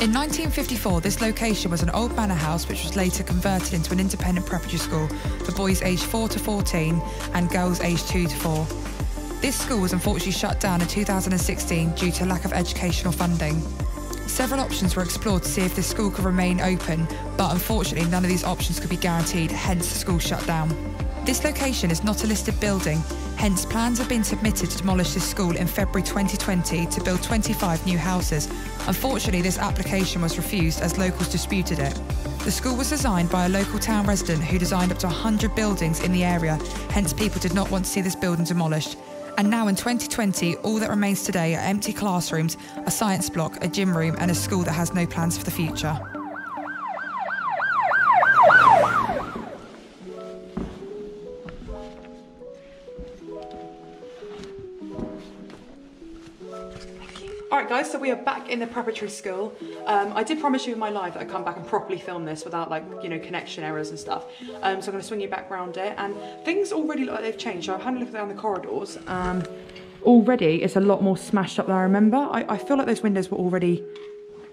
In 1954, this location was an old manor house which was later converted into an independent preparatory school for boys aged 4 to 14 and girls aged 2 to 4. This school was unfortunately shut down in 2016 due to lack of educational funding. Several options were explored to see if this school could remain open, but unfortunately none of these options could be guaranteed, hence the school shut down. This location is not a listed building, hence plans have been submitted to demolish this school in February 2020 to build 25 new houses. Unfortunately, this application was refused as locals disputed it. The school was designed by a local town resident who designed up to 100 buildings in the area, hence people did not want to see this building demolished. And now in 2020, all that remains today are empty classrooms, a science block, a gym room, and a school that has no plans for the future. Guys, so we are back in the preparatory school. Um, I did promise you in my live that I'd come back and properly film this without like, you know, connection errors and stuff. Um, so I'm going to swing you back around it and things already look like they've changed. So I've had a look down the corridors. Um, already it's a lot more smashed up than I remember. I, I feel like those windows were already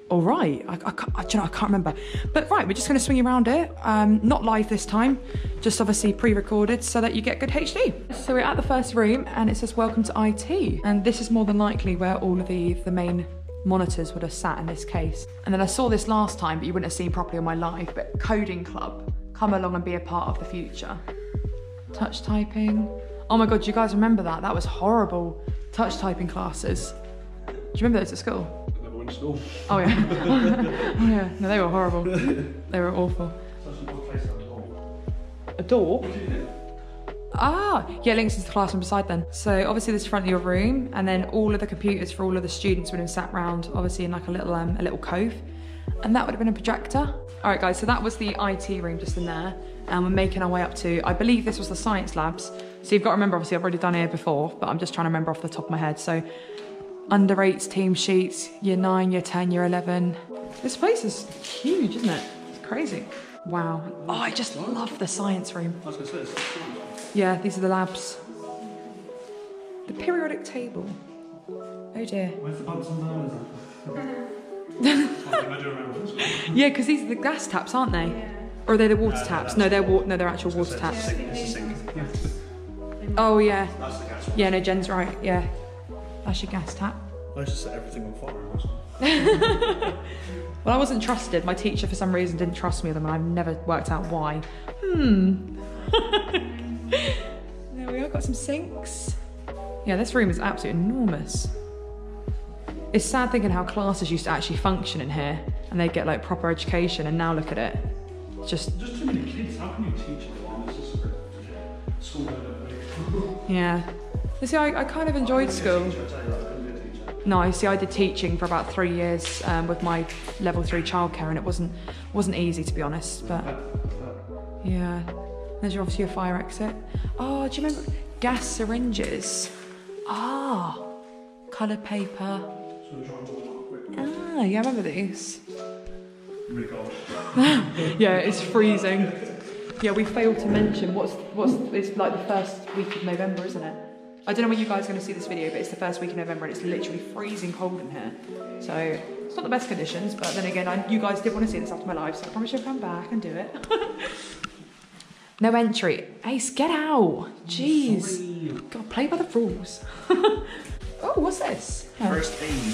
all right. I, I, can't, I, you know, I can't remember. But right, we're just going to swing around it. Um, not live this time, just obviously pre-recorded so that you get good HD. So we're at the first room and it says welcome to IT. And this is more than likely where all of the, the main monitors would have sat in this case. And then I saw this last time, but you wouldn't have seen properly on my live, but Coding Club, come along and be a part of the future. Touch typing. Oh my God, you guys remember that? That was horrible. Touch typing classes. Do you remember those at school? School. Oh yeah. oh yeah. No, they were horrible. They were awful. A door? Ah, yeah, links into the classroom beside then. So obviously this front of your room, and then all of the computers for all of the students would have sat round, obviously in like a little um, a little cove, and that would have been a projector. All right, guys. So that was the IT room just in there, and we're making our way up to. I believe this was the science labs. So you've got to remember, obviously, I've already done here before, but I'm just trying to remember off the top of my head. So under eights team sheets, year nine, year 10, year 11. This place is huge, isn't it? It's crazy. Wow. Oh, I just love the science room. I was going to say, it's Yeah, these are the labs. The periodic table. Oh dear. Where's the Bunsen burners? I do remember from school. Yeah, because these are the gas taps, aren't they? Or are they the water taps? No, they're wa- no, they're actual water taps. It's a sink. Oh yeah. That's the gas one. Yeah, no, Jen's right. Yeah. That's your gas tap. I used to set everything on fire. Well, I wasn't trusted. My teacher, for some reason, didn't trust me with them, and I've never worked out why. Hmm. there we are. Got some sinks. Yeah, this room is absolutely enormous. It's sad thinking how classes used to actually function in here, and they get like proper education, and now look at it. It's just Just too many kids. How can you teach it this is a school yeah. You see, I, I kind of enjoyed school. No, see, I did teaching for about three years um, with my level three childcare, and it wasn't wasn't easy to be honest. But yeah, there's your, obviously your fire exit. Oh, do you remember gas syringes? Ah, coloured paper. Ah, yeah, I remember these. Yeah, it's freezing. Yeah, we failed to mention what's what's it's like the first week of November, isn't it? I don't know when you guys are going to see this video, but it's the first week of November and it's literally freezing cold in here. So it's not the best conditions, but then again, I, you guys did want to see this after my live, so I promise you'll come back and do it. no entry. Ace, get out. Jeez. God, play by the rules. oh, what's this? Oh. First aid.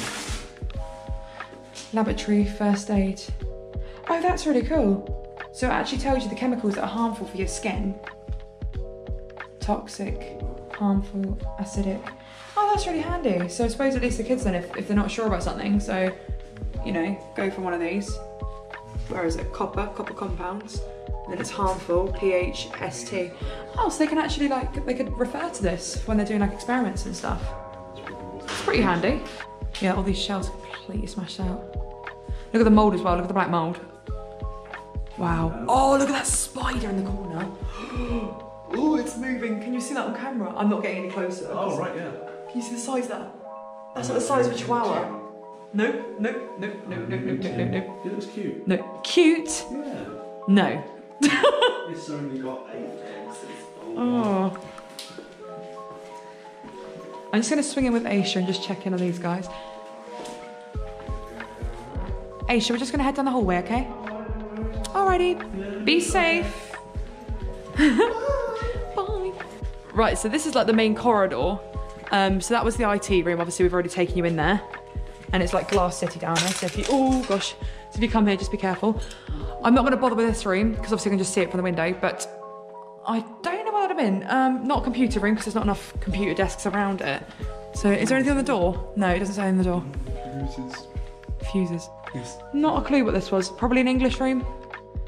Laboratory first aid. Oh, that's really cool. So it actually tells you the chemicals that are harmful for your skin. Toxic, harmful, acidic. Oh, that's really handy. So I suppose at least the kids then, if, if they're not sure about something, so, you know, go for one of these. Where is it? Copper, copper compounds. And then it's harmful, pH, ST. Oh, so they can actually like, they could refer to this when they're doing like experiments and stuff. It's pretty handy. Yeah, all these shells completely smashed out. Look at the mould as well, look at the black mould. Wow. Oh, look at that spider in the corner. oh, it's moving. Can you see that on camera? I'm not getting any closer. Oh, right, yeah. Can you see the size of that? That's like the mm-hmm. size of a chihuahua. Nope, nope, nope, nope, nope, nope, nope, nope, nope. It looks cute. No. Cute? Yeah. No. It's only got eight eggs. Oh. I'm just gonna swing in with Aisha and just check in on these guys. Aisha, we're just gonna head down the hallway, okay? Alrighty. Be safe. Right, so this is like the main corridor. Um, so that was the IT room. Obviously, we've already taken you in there. And it's like glass city down there. So if you, oh gosh. So if you come here, just be careful. I'm not going to bother with this room because obviously I can just see it from the window. But I don't know what I'm in. Um, not a computer room because there's not enough computer desks around it. So is there anything on the door? No, it doesn't say on the door. Fuses. Fuses. Yes. Not a clue what this was. Probably an English room.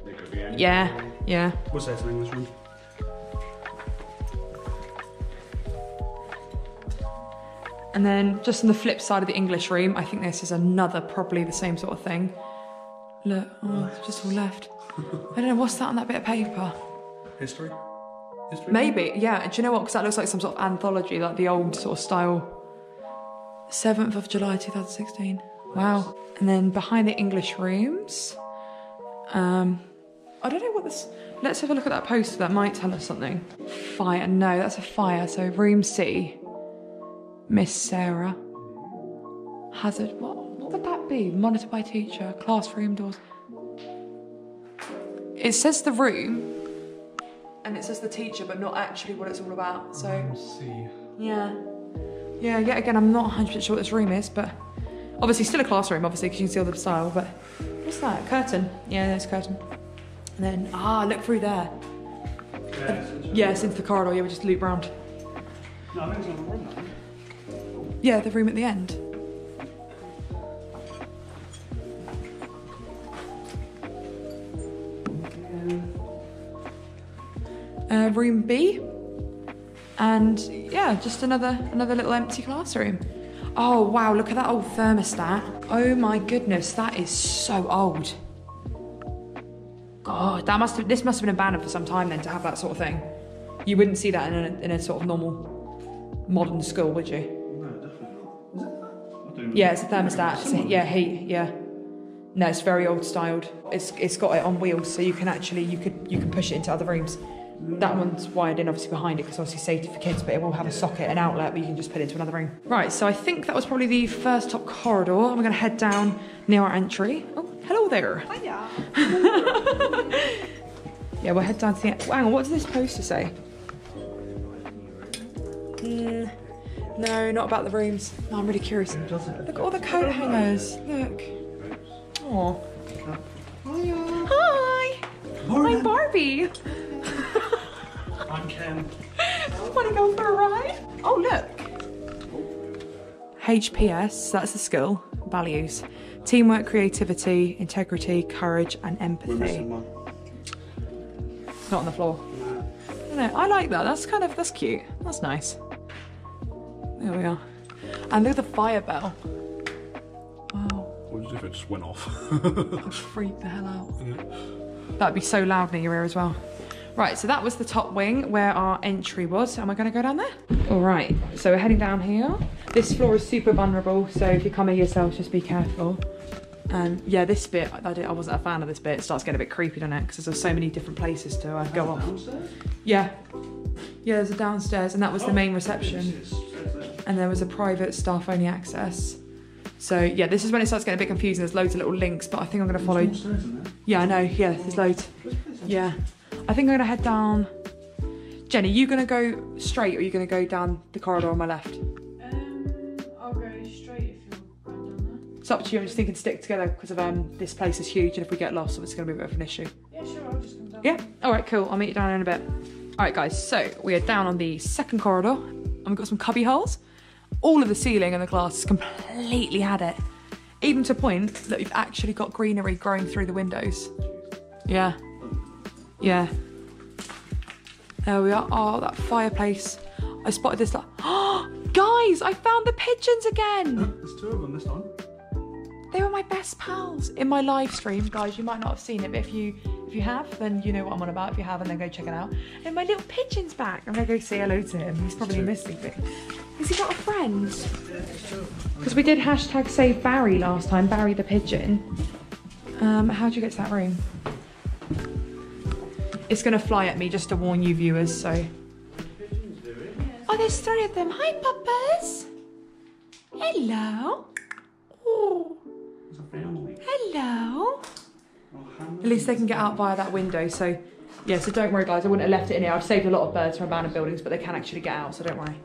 They could be any. Yeah, yeah. What's that in English room? And then just on the flip side of the English room, I think this is another, probably the same sort of thing. Look, oh, it's just all left. I don't know, what's that on that bit of paper? History? History? Maybe, yeah. Do you know what? Because that looks like some sort of anthology, like the old sort of style. 7th of July 2016. Wow. And then behind the English rooms, um, I don't know what this. Let's have a look at that poster. That might tell us something. Fire. No, that's a fire. So room C. Miss Sarah. Hazard. What? What would that be? Monitor by teacher. Classroom doors. It says the room, and it says the teacher, but not actually what it's all about. So yeah, yeah. Yet again, I'm not 100 percent sure what this room is, but obviously still a classroom, obviously because you can see all the style. But what's that? Curtain. Yeah, there's a curtain. And then ah, look through there. Yeah, it's Yes, into the corridor. Yeah, we just loop round. No, I think Yeah, the room at the end. Uh, room B, and yeah, just another another little empty classroom. Oh wow, look at that old thermostat. Oh my goodness, that is so old. God, that must have this must have been abandoned for some time then to have that sort of thing. You wouldn't see that in a, in a sort of normal modern school, would you? Yeah, it's a thermostat. Yeah, heat. Yeah. No, it's very old styled. It's it's got it on wheels, so you can actually you could you can push it into other rooms. That one's wired in obviously behind it because obviously safety for kids, but it will have a socket, an outlet, but you can just put it into another room. Right, so I think that was probably the first top corridor, and we're going to head down near our entry. Oh, hello there. Hiya. Yeah, we'll head down to the. Hang on, what does this poster say? Mm, no, not about the rooms. No, I'm really curious. Look at all the coat hangers. Look. Oh. Hiya. Hi. I'm Barbie. I'm Ken. Want to go for a ride? Oh, look. HPS, that's the skill, values. Teamwork, creativity, integrity, courage, and empathy. Not on the floor. No. No, I like that. That's kind of, that's cute. That's nice. There we are. And look at the fire bell. Wow. What if it just went off? I'd freak the hell out. Yeah. That'd be so loud near your ear as well. Right, so that was the top wing where our entry was, Am we're going to go down there. All right, so we're heading down here. This floor is super vulnerable, so if you come here yourself, just be careful. And yeah, this bit, I, did, I wasn't a fan of this bit. It starts getting a bit creepy, doesn't it? Because there's so many different places to uh, go off. Downstairs? Yeah, yeah. There's a downstairs, and that was the main reception. And there was a private staff only access. So yeah, this is when it starts getting a bit confusing. There's loads of little links, but I think I'm going to follow. There's more stairs in there. Yeah, I know. Yeah, there's loads. Where's the place? Yeah, I think I'm going to head down. Jenny, you going to go straight, or are you going to go down the corridor on my left? Um, I'll go straight if you're going down It's up to you. I'm just thinking stick together because of um this place is huge, and if we get lost, it's going to be a bit of an issue. Yeah, sure. I'll just come down. Yeah. All right. Cool. I'll meet you down in a bit. All right, guys. So we are down on the second corridor, and we've got some cubby holes. All of the ceiling in the glass has completely had it, even to point that we've actually got greenery growing through the windows. Yeah. Yeah. There we are. Oh, that fireplace. I spotted this. Oh, guys! I found the pigeons again. There's two of them this time. They were my best pals in my live stream, guys. You might not have seen it, but if you if you have, then you know what I'm on about. If you haven't, then go check it out. And my little pigeon's back. I'm gonna go say hello to him. He's probably missing me. Has he got a friend? Because we did hashtag save Barry last time, Barry the pigeon. Um, how'd you get to that room? It's gonna fly at me just to warn you viewers, so. Oh, there's three of them. Hi, puppas. Hello. Hello. At least they can get out via that window. So, yeah. So don't worry, guys. I wouldn't have left it in here. I've saved a lot of birds from abandoned buildings, but they can actually get out. So don't worry.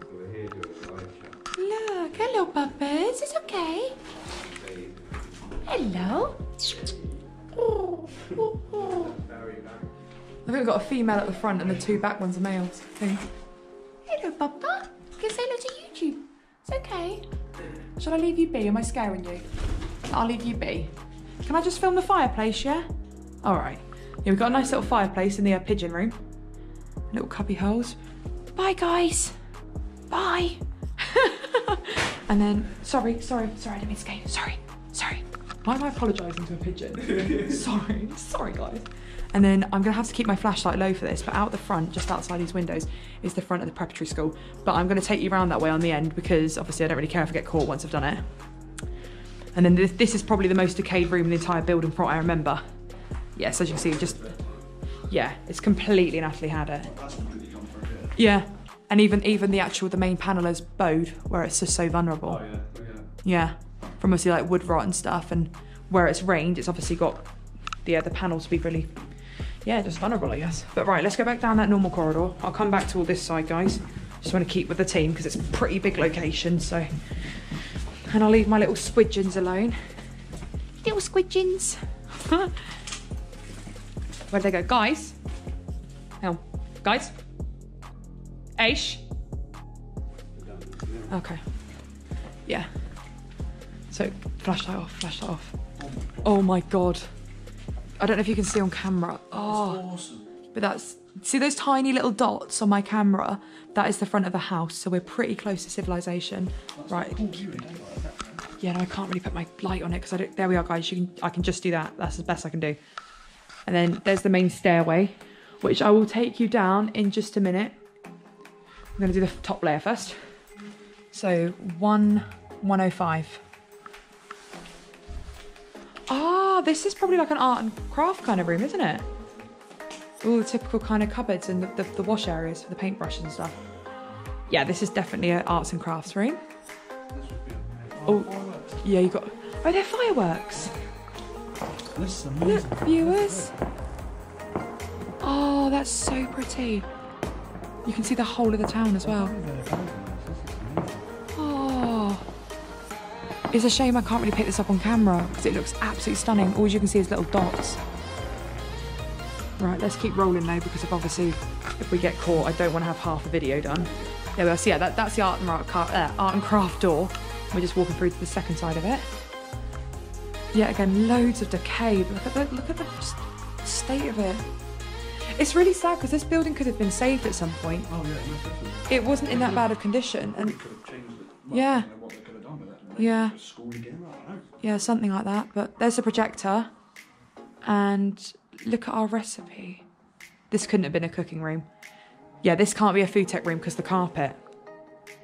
Look, hello, puppets. It's okay. Hello. Oh, oh, oh. I think we've got a female at the front and the two back ones are males. I think. Hello, Papa. Can say hello to YouTube. It's okay. Shall I leave you be? Am I scaring you? I'll leave you be. Can I just film the fireplace, yeah? All right. Yeah, we've got a nice little fireplace in the uh, pigeon room. Little cubby holes. Bye, guys. Bye. and then, sorry, sorry, sorry, I didn't mean to scare you. Sorry, sorry. Why am I apologising to a pigeon? sorry, sorry, guys. And then I'm gonna have to keep my flashlight low for this, but out the front, just outside these windows, is the front of the preparatory school. But I'm gonna take you around that way on the end because obviously I don't really care if I get caught once I've done it. And then this, this is probably the most decayed room in the entire building from what I remember. Yes, as you can see, just, yeah, it's completely and utterly had it. That's completely come through here. Yeah, and even even the actual the main panel is bowed where it's just so vulnerable. Oh yeah, look at. Yeah, from obviously like wood rot and stuff, and where it's rained, it's obviously got the uh, the panels to be really, yeah, just vulnerable, I guess. But right, let's go back down that normal corridor. I'll come back to all this side, guys. Just want to keep with the team because it's a pretty big location, so. And I'll leave my little squidgeons alone. Little squidgeons. Where'd they go, guys? Hang on, guys. Aish. Okay. Yeah. So flashlight off, flashlight off. Oh my god. I don't know if you can see on camera. Oh, Awesome. but that's see those tiny little dots on my camera. That is the front of the house, so we're pretty close to civilization. Right. Cool viewing, don't you? Like that. Yeah, no, I can't really put my light on it because I don't. There we are, guys. You can. I can just do that. That's the best I can do. And then there's the main stairway, which I will take you down in just a minute. I'm to do the top layer first. So one, 105. Ah, this is probably like an art and craft kind of room, isn't it? All the typical kind of cupboards and the, the, the wash areas for the paintbrush and stuff. Yeah, this is definitely an arts and crafts room. This would be amazing. Oh. Yeah, you got. Oh, they're fireworks. This is Look, viewers. Oh, that's so pretty. You can see the whole of the town as well. Oh. It's a shame I can't really pick this up on camera because it looks absolutely stunning. All you can see is little dots. Right, let's keep rolling now because if obviously if we get caught, I don't want to have half a video done. There we are. So yeah, that, that's the art and, car- uh, art and craft door. We're just walking through to the second side of it. Yeah, again, loads of decay. But look at the look at the state of it. It's really sad because this building could have been saved at some point. Oh yeah. It wasn't in that bad of condition, and could have changed it. Well, Yeah. I don't know what they could have done with it. Maybe Yeah. a School again, I don't know. yeah, something like that. But there's a projector, and look at our recipe. This couldn't have been a cooking room. Yeah, this can't be a food tech room because the carpet.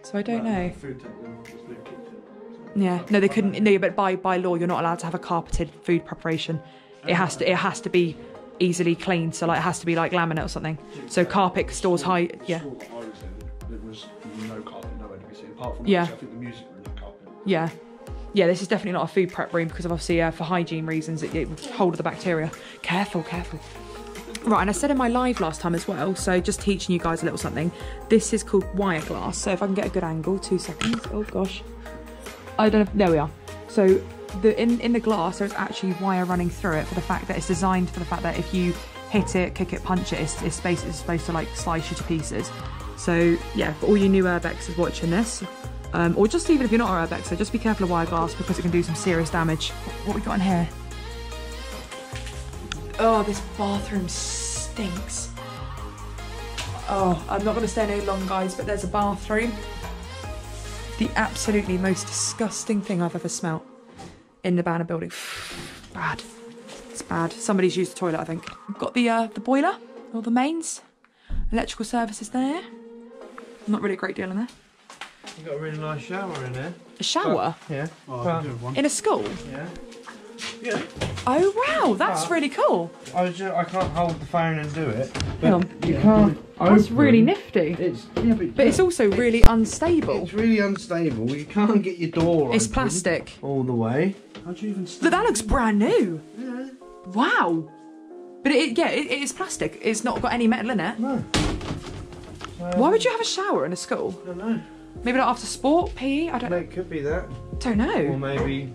So I don't No, know. no, Food tech, then there's no. Yeah, no, they couldn't. No, but by by law, you're not allowed to have a carpeted food preparation. It has to. It has to be easily cleaned. So like, it has to be like laminate or something. So carpet stores high. Yeah, School that I was in, there was no carpet nowhere to be seen. Apart from Yeah. obviously, I think the music room had carpet. yeah, yeah. This is definitely not a food prep room because obviously uh, for hygiene reasons, it, it would hold the bacteria. Careful, careful. Right, and I said in my live last time as well, so just teaching you guys a little something. This is called wire glass. So if I can get a good angle, two seconds. Oh gosh. I don't know. There we are. So the in in the glass, there's actually wire running through it for the fact that it's designed for the fact that if you hit it, kick it, punch it, it's, it's, basically supposed to like slice you to pieces. So yeah, for all you new urbexers watching this, um, or just even if you're not a an urbexer, just be careful of wire glass because it can do some serious damage. What we got in here? Oh, this bathroom stinks. Oh, I'm not going to stay any long, guys, but there's a bathroom. The absolutely most disgusting thing I've ever smelt in the Banner building. bad. It's bad. Somebody's used the toilet, I think. We've got the uh, the boiler, all the mains, electrical services there. Not really a great deal in there. You've got a really nice shower in there. A shower Yeah. Oh, Well, can do one. in a school. Yeah. Yeah. Oh wow, that's But- really cool. I was just, I can't hold the phone and do it. Hang But on. you can't. That's really nifty. It's yeah, but, But it's also really unstable. it's really unstable. You can't get your door. It's open plastic. all the way. How'd you even But that looks brand new. Yeah. Wow. But it, yeah, it, it is plastic. It's not got any metal in it. No. Why would you have a shower in a school? I don't know. Maybe not after sport, PE? I don't, know It could be that, don't know. or maybe.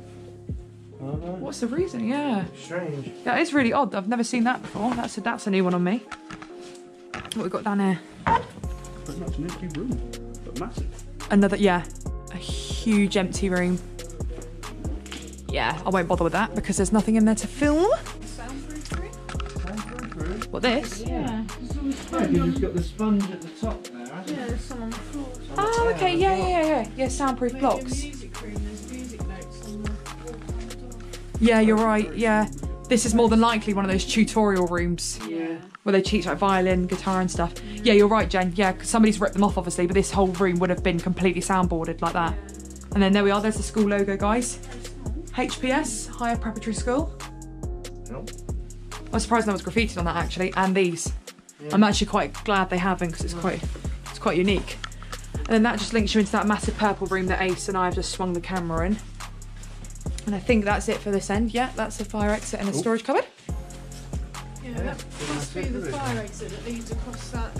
I don't know. What's the reason? Yeah. Strange. That is really odd. I've never seen that before. That's a, that's a new one on me. What we got down here? Pretty much an empty room, but massive. Another, yeah, a huge empty room. Yeah, I won't bother with that because there's nothing in there to film. Soundproof room? What, this? Yeah. There's always Yeah, sponge you on. just got the sponge at the top there, hasn't Yeah, there's some on the floor. Oh, okay, yeah, yeah, yeah, yeah. Yeah, soundproof Maybe blocks. a music room, there's music notes on the wall on the door. Yeah, you're right, yeah. This is more than likely one of those tutorial rooms Yeah. where they teach like violin, guitar, and stuff. Yeah, you're right, Jen. Yeah, 'cause somebody's ripped them off, obviously, but this whole room would have been completely soundboarded like that. And then there we are, there's the school logo, guys. HPS, Heights Preparatory School. Nope. I was surprised no one's graffitied on that actually, and these. I'm actually quite glad they haven't because it's quite, it's quite unique. And then that just links you into that massive purple room that Ace and I have just swung the camera in. And I think that's it for this end. Yeah, that's the fire exit and a oh. storage cupboard. Yeah, that must be the fire exit that leads across that.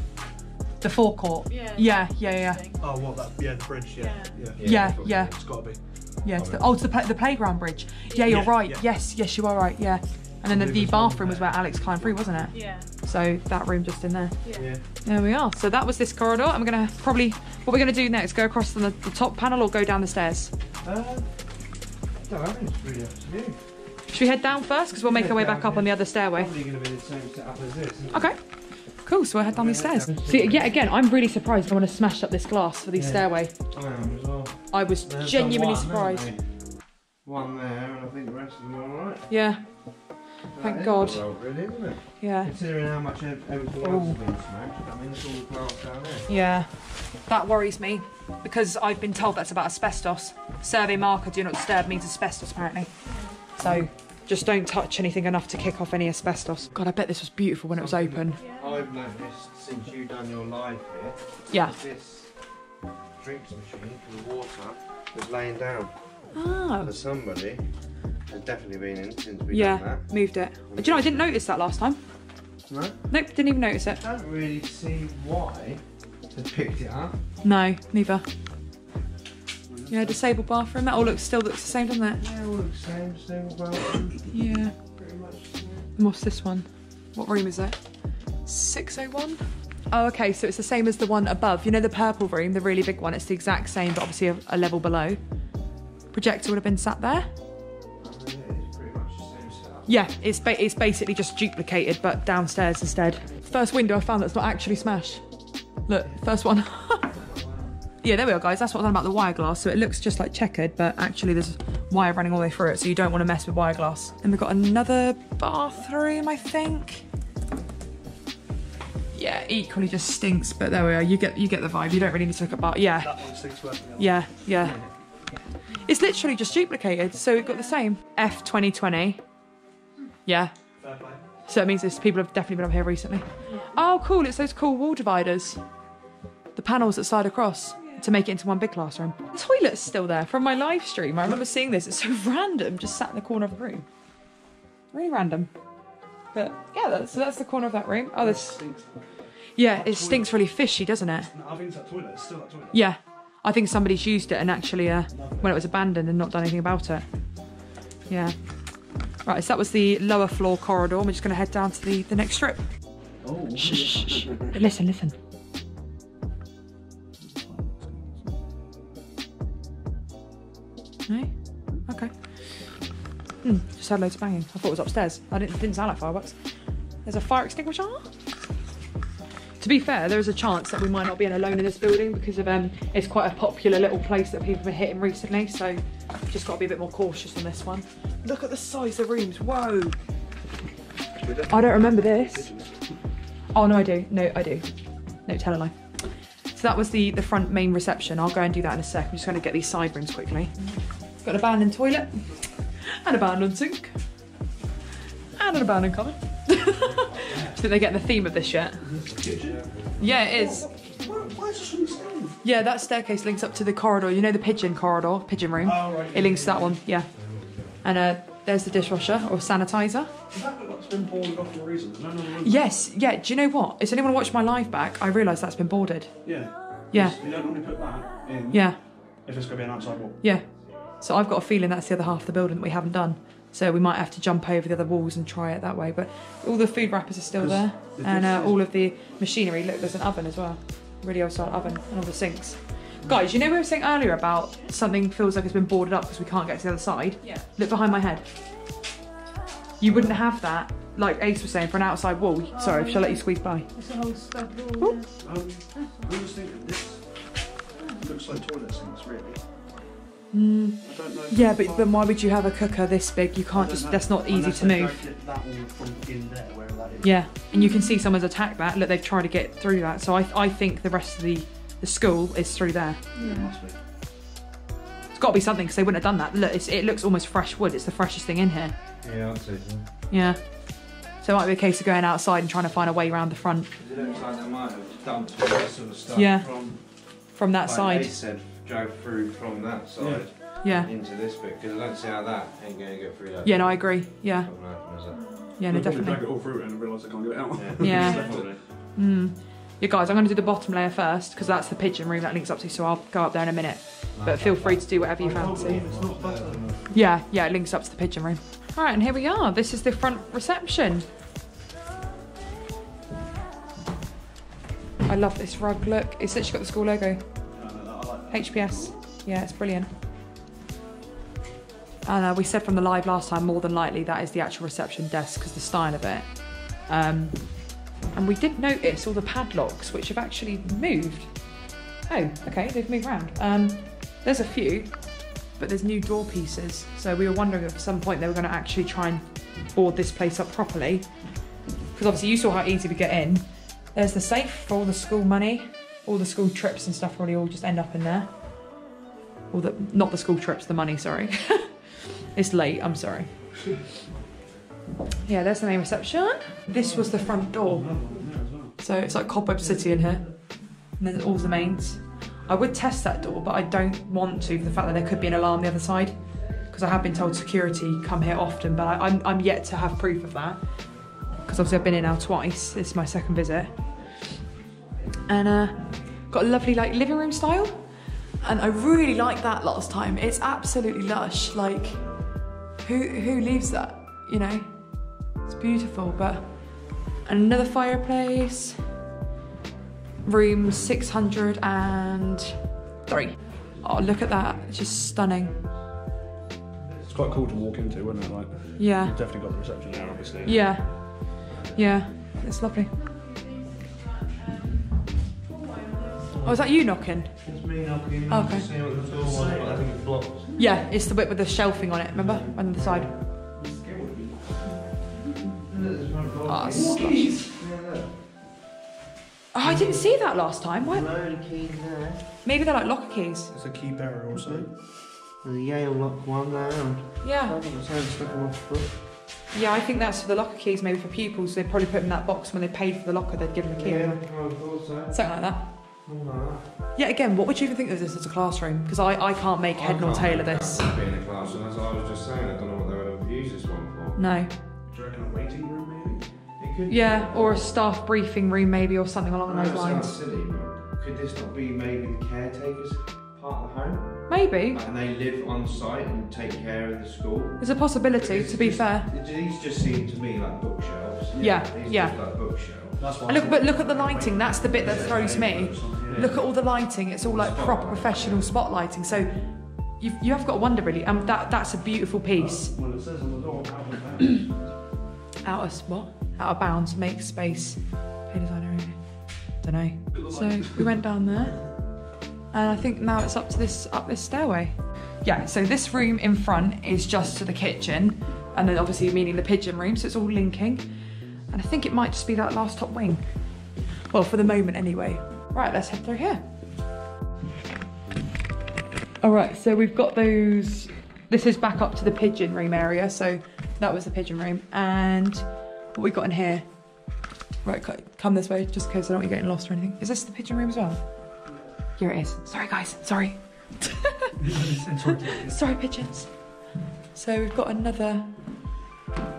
The forecourt. Yeah. Yeah, yeah, yeah. Oh, what that? Yeah, the bridge. Yeah. Yeah. Yeah. Yeah, yeah. It's got to be. Yeah, to the, oh, to the, play, the playground bridge. Yeah, you're Yeah, right. yeah. Yes, yes, you are right. Yeah. And then the, the Moving on bathroom was where Alex climbed through, wasn't it? Yeah. So that room just in there. Yeah. Yeah. There we are. So that was this corridor. I'm gonna probably what we're gonna do next. Go across from the, the top panel or go down the stairs. Uh, no, I think it's really up to you. Should we head down first? Because we'll make our way back up on the other stairway. Probably going to be the same setup as this. Okay. Cool. So we'll head down these stairs. So yeah, again, I'm really surprised no one has smashed up this glass for the Yeah. stairway. I am as well. I was There's genuinely one, surprised. One there, and I think the rest of them are alright. Yeah. Thank That God. well, really, isn't it? Yeah. Considering how much ev- everything else has been smashed, I mean, it's all the glass down there. Yeah. That worries me because I've been told that's about asbestos. Survey marker do not disturb means asbestos apparently. So just don't touch anything enough to kick off any asbestos. God, I bet this was beautiful when it was open. I've noticed since you've done your live here, Yeah. this drinks machine for the water was laying down. Ah. So somebody has definitely been in since we've Yeah, done moved it. Do you know, I didn't notice that last time. No? Nope, didn't even notice it. I don't really see why they picked it up. No, neither. Yeah, disabled bathroom. That all looks still looks the same, doesn't it? Yeah, all looks the same, same bathroom, Yeah. pretty much. And what's this one? What room is it? 601? Oh, okay, so it's the same as the one above. You know the purple room, the really big one? It's the exact same, but obviously a, a level below. Projector would have been sat there. Yeah, it's, ba- it's basically just duplicated, but downstairs instead. First window I found that's not actually smashed. Look, first one. yeah, there we are, guys. That's what I'm on about the wire glass. So it looks just like checkered, but actually there's wire running all the way through it, so you don't want to mess with wire glass. And we've got another bathroom, I think. Yeah, equally just stinks, but there we are. You get you get the vibe. You don't really need to look at bath. Yeah, That one stinks worse the other. yeah, yeah. It's literally just duplicated, so we've got the same. F 2020. Yeah, so it means this people have definitely been up here recently. Oh, cool! It's those cool wall dividers, the panels that slide across to make it into one big classroom. The toilet's still there from my live stream. I remember seeing this. It's so random, just sat in the corner of the room. Really random. But yeah, that's, so that's the corner of that room. Oh, this stinks. yeah, it stinks really fishy, doesn't it? No, I think it's that toilet. It's still that toilet. Yeah, I think somebody's used it and actually, uh, when it was abandoned and not done anything about it. Yeah. Right, so that was the lower floor corridor. We're just going to head down to the, the next strip. Oh. Shh, shh, shh. Listen, listen. No? Okay. Hmm, just had loads of banging. I thought it was upstairs. I didn't, didn't sound like fireworks. There's a fire extinguisher. To be fair, there is a chance that we might not be in alone in this building because of um, it's quite a popular little place that people have been hitting recently. So just got to be a bit more cautious on this one. Look at the size of the rooms. Whoa. I don't remember this. Oh no, I do. No, I do. No, tell a lie. So that was the the front main reception. I'll go and do that in a sec. I'm just going to get these side rooms quickly. Got an abandoned toilet, and an abandoned sink, and an abandoned cupboard. Do you think they're getting the theme of this yet? Yeah, it is. Why, why is this on the stand? Yeah, that staircase links up to the corridor. You know the pigeon corridor, pigeon room. Oh, right. It links to that one. Yeah. And uh, there's the dishwasher or sanitizer. That look like it's been boarded off for a reason? No, no, no. Yes. Yeah. Do you know what? If anyone watched my live back, I realised that's been boarded. Yeah. Yeah. You don't normally put that in Yeah. if it's going to be an outside wall. Yeah. So I've got a feeling that's the other half of the building that we haven't done. So we might have to jump over the other walls and try it that way. But all the food wrappers are still there, the and uh, all of the machinery. Look, there's an oven as well, really old style oven, and all the sinks. Guys, you know we were saying earlier about something feels like it's been boarded up because we can't get to the other side. Yeah. Look behind my head. You wouldn't have that, like Ace was saying, for an outside wall. Sorry, shall I let you squeeze by? It's a whole stud wall. Yeah. Um, I was thinking this looks like toilet sinks, really. Mm, I don't know. yeah, it's but then why would you have a cooker this big? You can't just. know. That's not easy Unless to move. dragged that wall from in there, where that is. Yeah, and you can see someone's attacked that. Look, they've tried to get through that. So I, I think the rest of the, the school is through there. It Yeah. must be. It's got to be something because they wouldn't have done that. Look, it's, it looks almost fresh wood. It's the freshest thing in here. Yeah, I'd say so. Yeah. So it might be a case of going outside and trying to find a way around the front It looks like they might have dumped all that sort of stuff Yeah. from from that like side. They said drove through from that side Yeah. into this bit because I don't see how that ain't going to get through that. Yeah, no, I agree. Yeah. Not gonna happen, is it? Yeah, no, They'll probably drag definitely. it all through and realise I can't get it out. Yeah. Yeah. Definitely. Mm. Yeah, guys, I'm going to do the bottom layer first because that's the pigeon room that links up to. So I'll go up there in a minute. But feel free to do whatever you fancy. It's not butter. Yeah, yeah, it links up to the pigeon room. All right, and here we are. This is the front reception. I love this rug. Look, it's literally got the school logo. HPS. Yeah, it's brilliant. And uh, we said from the live last time, more than likely that is the actual reception desk because the style of it. Um, and we did notice all the padlocks, which have actually moved. Oh, okay, they've moved around. Um, there's a few, but there's new door pieces. So we were wondering if at some point they were going to actually try and board this place up properly. Because obviously you saw how easy we get in. There's the safe for all the school money. All the school trips and stuff probably all just end up in there. Or the not the school trips, the money, sorry. it's late, I'm sorry. Yeah, there's the main reception. This was the front door. So it's like Cobweb City in here. And then all the mains. I would test that door, but I don't want to for the fact that there could be an alarm the other side. Because I have been told security come here often, but I, I'm, I'm yet to have proof of that. Because obviously I've been in now twice. This is my second visit. And uh, got a lovely like living room style. And I really liked that last time. It's absolutely lush. Like, who who leaves that? You know, it's beautiful. But another fireplace. Room six hundred and three. Oh, look at that! It's just stunning. It's quite cool to walk into, isn't it? Like, Yeah, you've definitely got the reception there, obviously. yeah, yeah. It's lovely. Oh, is that you knocking? It's me knocking. Oh, okay. Seeing what the door was, but I think it's blocked. Yeah, it's the bit with the shelving on it. Remember, on the side. Oh, it's lush. Yeah, look. Oh, I didn't see that last time. What? Load of keys there. Maybe they're like locker keys. There's a key bearer also. There's a Yale lock one there. Yeah. I think it's hand stuck on my foot. Yeah, I think that's for the locker keys, maybe for pupils. they'd probably put them in that box when they paid for the locker. They'd give them a key. Yeah, I thought so. Something like that. Something like that. Yeah. Again, what would you even think of this as a classroom? Because I, I can't make head nor tail of this. Being a classroom, that's what I was just saying. I don't know what they would have used this one for. No. Do you reckon a waiting room, maybe? Yeah, or a staff briefing room maybe, or something along I those know sounds lines. silly, but could this not be maybe the caretaker's part of the home? Maybe. And they live on site and take care of the school? There's a possibility. Because To be these- fair. These just seem to me like bookshelves. Yeah, These yeah. Just like bookshelves. That's why And look, but look at the lighting. That's the bit that throws me. Look at all the lighting. It's all like proper professional spotlighting. So you you have got to wonder really. Um, that that's a beautiful piece. Well, it says on the door, out of bounds. Out of what? Out of bounds. Make space. Pay designer. Don't know. So we went down there, and I think now it's up to this up this stairway. Yeah. So this room in front is just to the kitchen, and then obviously meaning the pigeon room. So it's all linking, and I think it might just be that last top wing. Well, for the moment anyway. Right. Let's head through here. All right. So we've got those. This is back up to the pigeon room area. So that was the pigeon room. And what we got in here? Right, come this way, just in case I don't want you getting lost or anything. Is this the pigeon room as well? Here it is. Sorry, guys. Sorry. Sorry, pigeons. So we've got another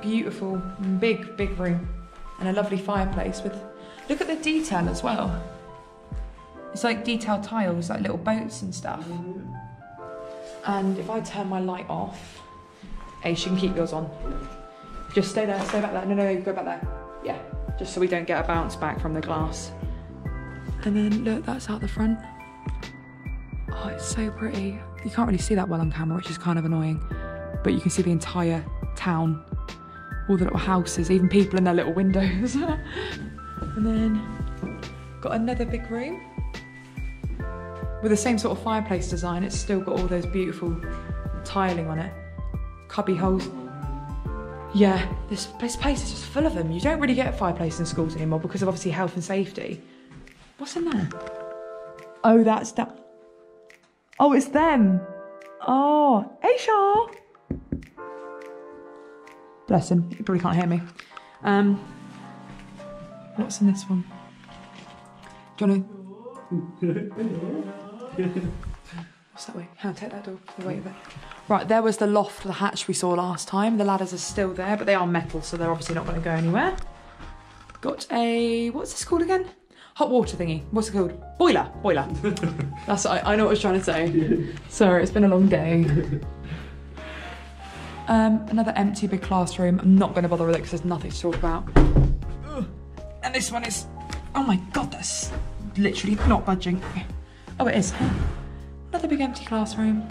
beautiful, big, big room and a lovely fireplace with. Look at the detail as well. It's like detailed tiles, like little boats and stuff. And if I turn my light off, Ace, you can keep yours on. Just stay there, stay back there. No, no, no, go back there. Yeah, just so we don't get a bounce back from the glass. And then look, that's out the front. Oh, it's so pretty. You can't really see that well on camera, which is kind of annoying. But you can see the entire town, all the little houses, even people in their little windows. and then got another big room with the same sort of fireplace design. It's still got all those beautiful tiling on it, cubby holes. Yeah, this, this place is just full of them. You don't really get fireplaces in schools anymore because of obviously health and safety. What's in there? Oh, that's that. Oh, it's them. Oh, hey, Shaw. Bless him. He probably can't hear me. Um, what's in this one? Do you want to? What's that way? How take that door? The way of it. Right, there was the loft, the hatch we saw last time. The ladders are still there, but they are metal, so they're obviously not going to go anywhere. Got a what's this called again? Hot water thingy. What's it called? Boiler. Boiler. That's I, I know what I was trying to say. Sorry, it's been a long day. Um, another empty big classroom. I'm not going to bother with it because there's nothing to talk about. Ugh. And this one is, oh my god, that's literally not budging. Oh, it is. Another big empty classroom.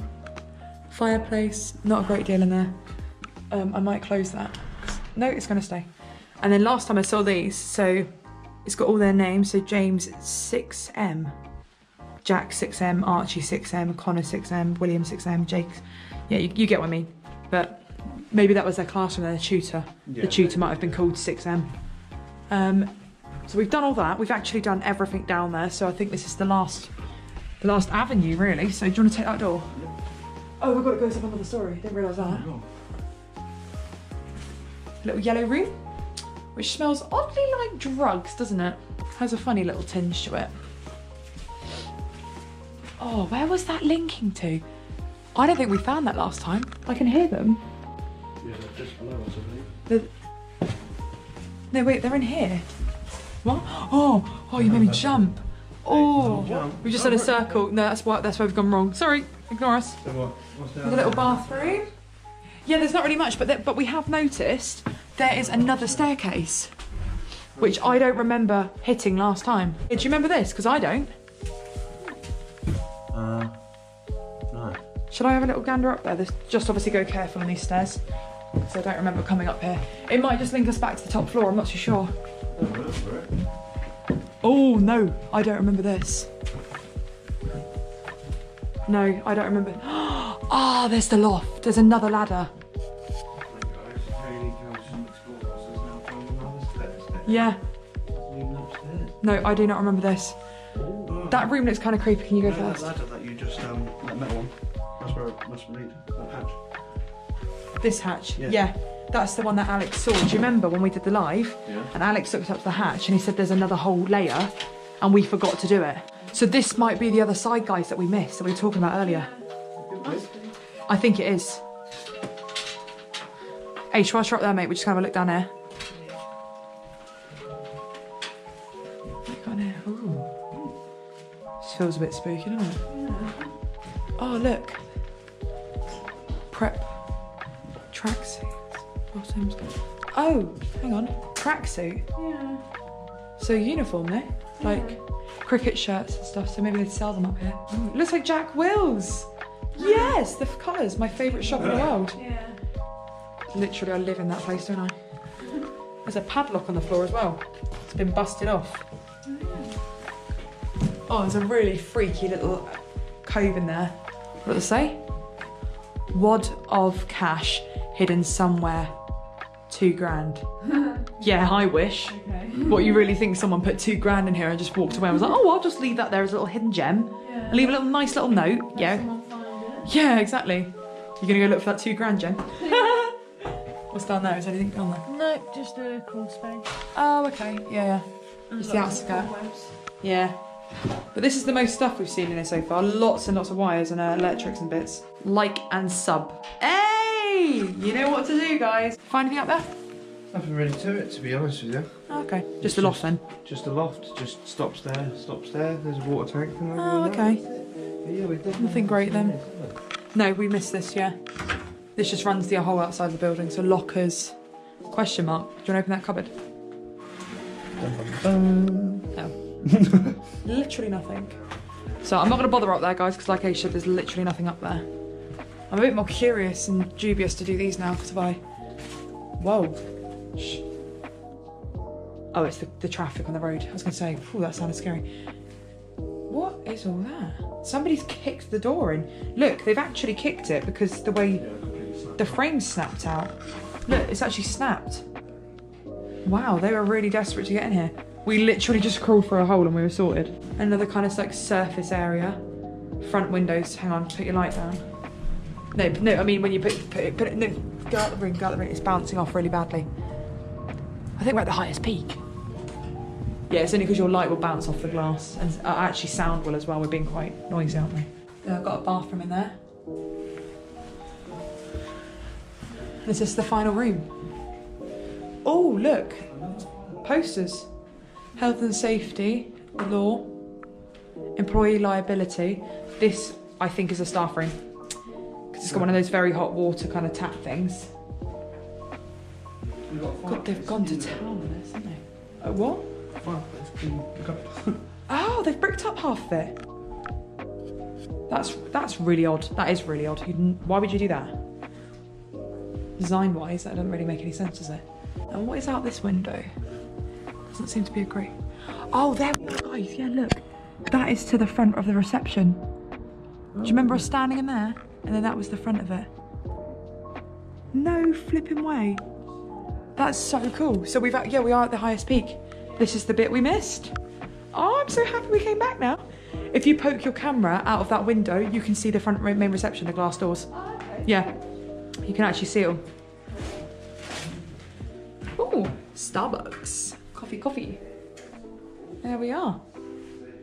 Fireplace. Not a great deal in there. Um, I might close that. No, it's going to stay. And then last time I saw these, so it's got all their names. So James 6M, Jack 6M, Archie 6M, Connor 6M, William 6M, Jake. Yeah, you, you get what I mean. But maybe that was their classroom, their tutor. Yeah. The tutor might have been called 6M. Um, so we've done all that. We've actually done everything down there. So I think this is the last, the last avenue really. So do you want to take that door? Oh, we've got to go up another story. Didn't realise that. Little yellow room, which smells oddly like drugs, doesn't it? Has a funny little tinge to it. Oh, where was that linking to? I don't think we found that last time. I can hear them. Yeah, they're just below us, I believe. They're... No, wait, they're in here. What? Oh, oh, you made me jump. Oh, jump. we just done a circle. No, that's why that's why we've gone wrong. Sorry, ignore us. So what? What's down With a little bathroom. Yeah, there's not really much, but there, but we have noticed there is another staircase, which I don't remember hitting last time. Do you remember this? Because I don't. Uh, no. Should I have a little gander up there? Just obviously go careful on these stairs. because I don't remember coming up here. It might just link us back to the top floor. I'm not too sure. Oh no, I don't remember this. No, I don't remember. Ah, there's the loft. There's another ladder. Yeah. No, I do not remember this. That room looks kind of creepy. Can you go You know that first? ladder that you just, um, that metal one? That's where it must lead, that hatch. This hatch. Yeah. Yeah. That's the one that Alex saw. Do you remember when we did the live? Yeah. And Alex looked up the hatch and he said there's another whole layer and we forgot to do it. So this might be the other side guys that we missed that we were talking about earlier. I think it is. Hey, try to up there, mate. We're just gonna have a look down here. Feels a bit spooky, doesn't it? Oh, look. Prep. Tracksuits. Bottoms. Oh, hang on. Tracksuit. Yeah. So uniform, eh? no? Like cricket shirts and stuff. So maybe they'd sell them up here. Ooh, looks like Jack Wills. Yes, the colours. My favourite shop in the world. Yeah. Literally, I live in that place, don't I? There's a padlock on the floor as well. It's been busted off. Oh, there's a really freaky little cove in there. What does it say? Wad of cash hidden somewhere. Two grand. yeah, I wish. Okay. What you really think someone put two grand in here and just walked away and was like, oh, I'll just leave that there as a little hidden gem. Yeah. And leave a little nice little note. Yeah. Find it. Yeah, exactly. You're gonna go look for that two grand, Jen? What's down there? Is anything down there? No, just a crawl space. Oh, okay. Yeah, yeah. Just the outskirt. Yeah. But this is the most stuff we've seen in here so far. Lots and lots of wires and uh, electrics and bits. Like and sub. Hey! You know what to do, guys. Find anything up there? Nothing really to it, to be honest with you. Oh, okay. Just a loft then. Just a loft, just stops there, stops there. There's a water tank. And Oh, okay. Yeah, we Nothing great then. No, we missed this, yeah. This just runs the whole outside of the building, so lockers. Question mark. Do you want to open that cupboard? No. literally nothing. So I'm not going to bother up there, guys, because like I said, there's literally nothing up there. I'm a bit more curious and dubious to do these now, because if I... Whoa. Shh. Oh, it's the, the traffic on the road. I was going to say, oh, that sounded scary. What is all that? Somebody's kicked the door in. Look, they've actually kicked it because the way the frame snapped out. Look, it's actually snapped. Wow, they were really desperate to get in here. We literally just crawled through a hole and we were sorted. Another kind of like surface area. Front windows. Hang on, put your light down. No, no, I mean when you put put it, put it no, go out the room, go out the room. It's bouncing off really badly. I think we're at the highest peak. Yeah, it's only because your light will bounce off the glass and uh, actually sound will as well. We're being quite noisy, aren't we? Yeah, I've got a bathroom in there. Is this the final room? Oh, look. Posters. Health and safety, the law, employee liability. This, I think, is a staff room. Because it's got one of those very hot water kind of tap things. God, they've gone to town on this, haven't they? Uh, what? Oh, they've bricked up half of it. That's that's really odd. That is really odd. You why would you do that? Design-wise, that doesn't really make any sense, does it? And what is out this window? Doesn't seem to be a great. Oh, there we are, guys. Yeah, look. That is to the front of the reception. Do you remember us standing in there? And then that was the front of it. No flipping way. That's so cool. So we've yeah we are at the highest peak. This is the bit we missed. Oh, I'm so happy we came back now. If you poke your camera out of that window, you can see the front main reception, the glass doors. Oh, yeah, you can actually see them. Oh, Starbucks. Coffee, coffee. There we are.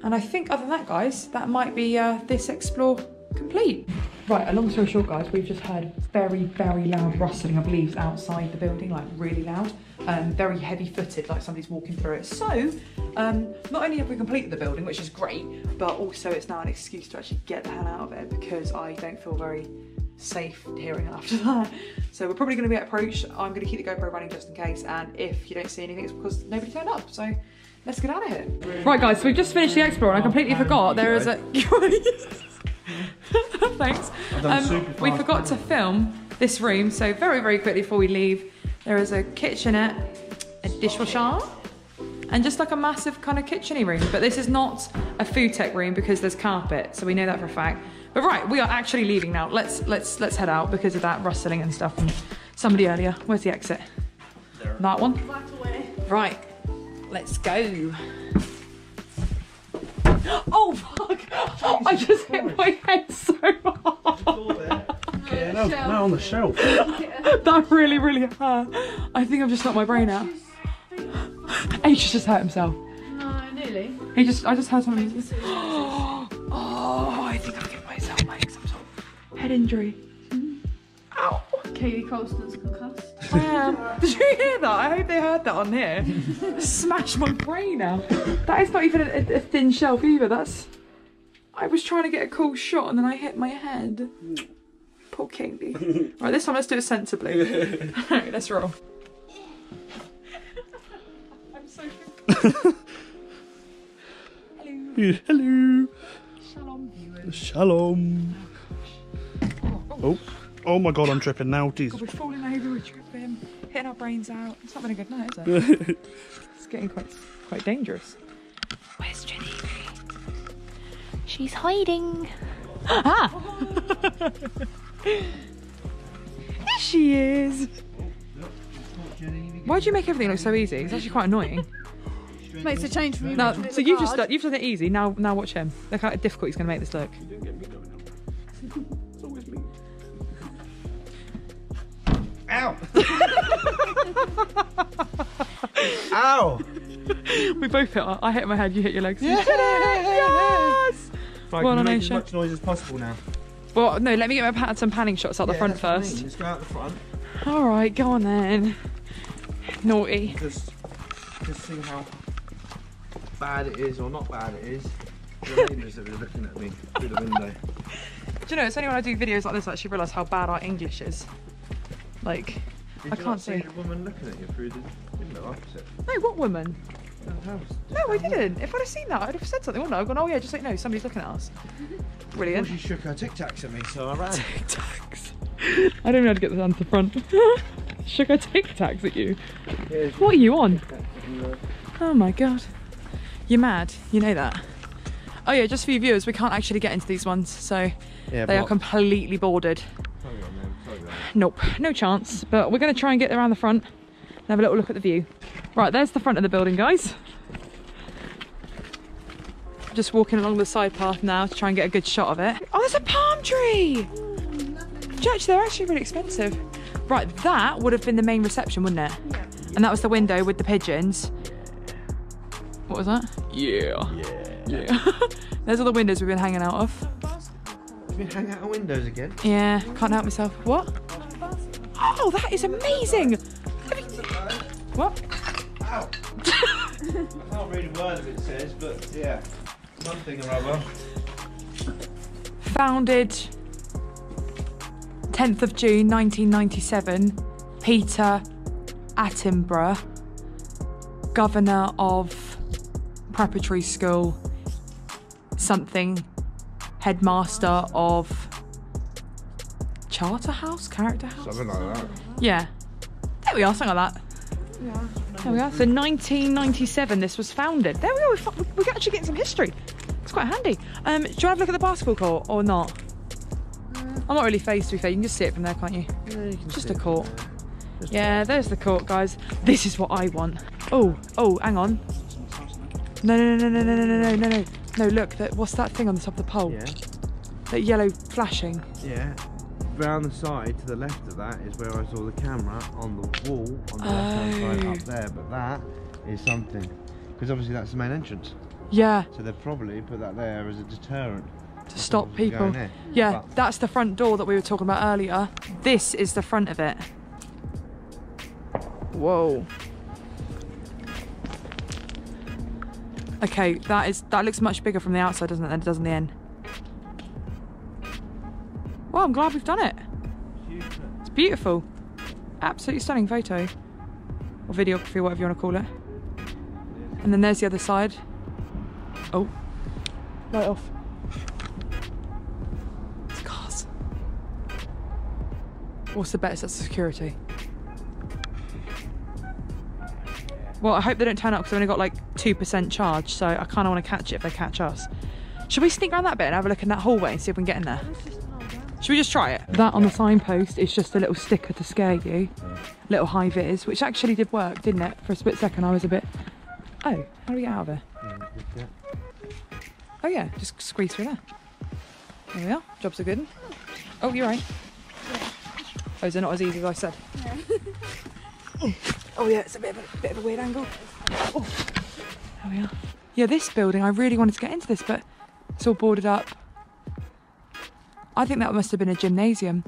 And I think other than that, guys, that might be uh, this explore complete. Right, a long story short, guys, we've just heard very, very loud rustling of leaves outside the building, like really loud, um, very heavy-footed, like somebody's walking through it. So, um, not only have we completed the building, which is great, but also it's now an excuse to actually get the hell out of it because I don't feel very safe hearing after that. So we're probably going to be approached. I'm going to keep the GoPro running just in case, and if you don't see anything, it's because nobody turned up. So let's get out of here. Right, guys, so we've just finished the explore, and I completely forgot there is a. Thanks. I've done super Um, we forgot to film this room, so very, very quickly before we leave, there is a kitchenette, a dishwasher, and just like a massive kind of kitcheny room. But this is not a food tech room because there's carpet, so we know that for a fact. But right, we are actually leaving now. Let's let's let's head out because of that rustling and stuff. And somebody earlier, where's the exit? That one. Right, let's go. Oh fuck! I just hit my head so hard. Yeah, no, no, on the shelf. That really, really hurt. I think I've just knocked my brain out. H just hurt himself. No, nearly. He just, I just heard something. Head injury. Ow! Kayleigh Coulston's concussed. I am. Did you hear that? I hope they heard that on here. Smashed my brain out. That is not even a, a thin shelf either. That's. I was trying to get a cool shot and then I hit my head. Poor Kayleigh. right, this time let's do it sensibly. Alright, let's roll. I'm so. Hello. Hello. Shalom, viewers. Shalom. Oh, oh my god, I'm tripping now. Jesus. God, we're falling over, we're tripping, hitting our brains out. It's not been a good night, is it? it's getting quite quite dangerous. Where's Jenny? She's hiding. Ah! There she is. Why'd you make everything look so easy? It's actually quite annoying. Makes a change from you. Now, so you've just done, you've done it easy. Now, now watch him. Look how difficult he's going to make this look. Ow! Ow! We both hit. I hit my head. You hit your legs. Yeah. You did it! Yes. Right, Well can done, make as Aisha. much noise as possible now. Well, no. Let me get my pa- some panning shots out the Yeah, front that's what I mean. first. Let's go out the front. All right, go on then. Naughty. Just, just see how bad it is or not bad it is. The neighbours that were looking at me through the window. Do you know? It's only when I do videos like this I actually realise how bad our English is. Like, Did I can't see. the woman looking at you through the window opposite no, what woman? house? No, I didn't. If I'd have seen that, I'd have said something, wouldn't I? I've gone, oh yeah, just like, no, somebody's looking at us. Well, Brilliant. she shook her tic tacs at me, so I ran. Tic Tacs. I don't know how to get this onto the front. Shook her Tic Tacs at you. What are you on? Oh my god. You're mad. You know that. Oh yeah, just for you viewers, we can't actually get into these ones, so Yeah, they are completely boarded. Nope, no chance. But we're going to try and get around the front and have a little look at the view. Right, there's the front of the building, guys. Just walking along the side path now to try and get a good shot of it. Oh, there's a palm tree! Judge, they're actually really expensive. Right, that would have been the main reception, wouldn't it? Yeah. And that was the window with the pigeons. What was that? Yeah. Yeah. Yeah. There's all the windows we've been hanging out of. You've been hanging out of windows again? Yeah, can't help myself. What? Oh, that is amazing! You- What? Ow! I can't read a word of it says, but yeah. Something or other. Founded 10th of June 1997, Peter Attenborough, Governor of Preparatory School, something, Headmaster of Charterhouse, Character House? Something like that. Yeah. There we are, something like that. Yeah. There we are. So 1997, this was founded. There we are. We're, we're actually getting some history. It's quite handy. Um, do you want to have a look at the basketball court or not? I'm not really phased to be fair. You can just see it from there, can't you? Yeah, you can Just a court. Yeah, there's the court, guys. This is what I want. Oh, oh, hang on. No, no, no, no, no, no, no, no, no, no. No, look. That, what's that thing on the top of the pole? Yeah, That yellow flashing. yeah. Round the side to the left of that is where I saw the camera on the wall on the left hand side Oh. up there, but that is something. Because obviously that's the main entrance. Yeah, So they'll probably put that there as a deterrent. to stop people. Yeah, But- that's the front door that we were talking about earlier. This is the front of it. Whoa. Okay, that is that looks much bigger from the outside, doesn't it, than it does on the end? Well, I'm glad we've done it. It's beautiful. Absolutely stunning photo. Or videography, whatever you want to call it. And then there's the other side. Oh. Light off. It's cars. What's the best at security? Well, I hope they don't turn up because I've only got like 2% charge, so I kind of want to catch it if they catch us. Should we sneak around that bit and have a look in that hallway and see if we can get in there? Should we just try it? That on the signpost is just a little sticker to scare you. Little high vis, which actually did work, didn't it? For a split second, I was a bit. Oh, how do we get out of here? Yeah, just that. Oh yeah, just squeeze through there. There we are. Jobs are good. Oh, you're right. Those are not as easy as I said. oh yeah, it's a bit of a bit of a weird angle. Oh, there we are. Yeah, this building, I really wanted to get into this, but it's all boarded up. I think that must have been a gymnasium.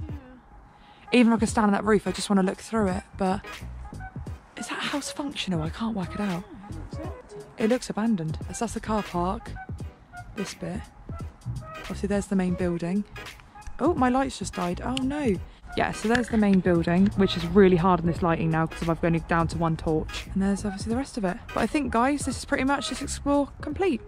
Even if I could stand on that roof, I just want to look through it. But is that house functional? I can't work it out. It looks abandoned. So that's the car park. This bit. Obviously, there's the main building. Oh, my lights just died. Oh no yeah, so there's the main building, which is really hard in this lighting now because I've gone down to one torch. And there's obviously the rest of it. But I think, guys, this is pretty much this explore complete.